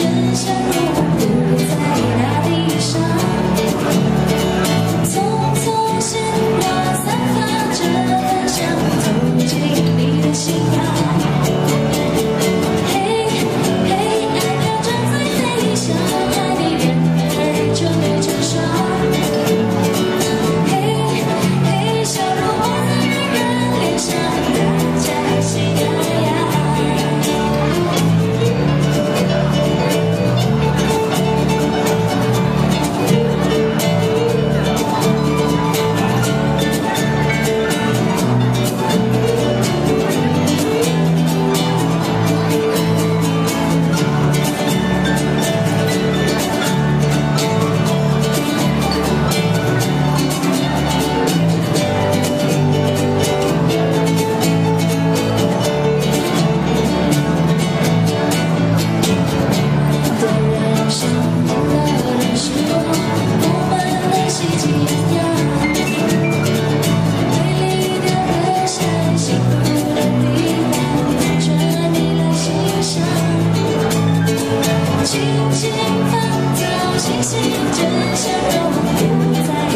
深陷动作显得散发着感伤。